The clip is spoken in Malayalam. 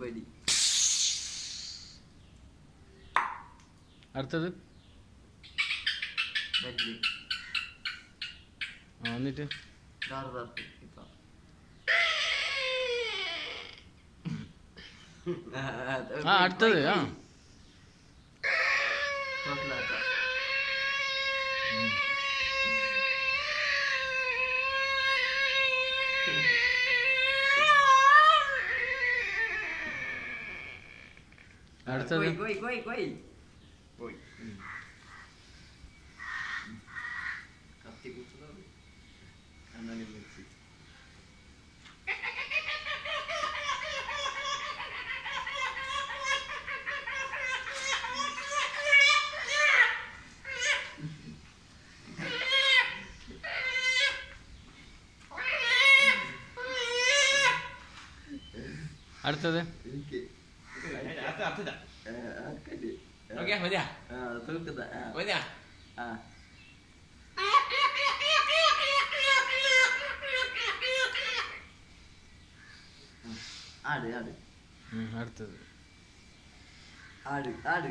വെടി അടുത്തത്? വലി ആ എന്നിട്ട്? ആ അടുത്തത് ആ. ടോട്ടലാക്ക അടുത്തത്? പോയി പോയി പോയി പോയി കത്തി കുത്തുന്നത് അങ്ങനെ വെച്ച്. അടുത്തത്? എനിക്ക് അടുത്ത അടുത്തതാ. ഓക്കെ മതിയാ ആ, തൂക്കുതാ. ആ, മതിയാ ആ. ആട് ആട് അടുത്തത് ആട് ആട്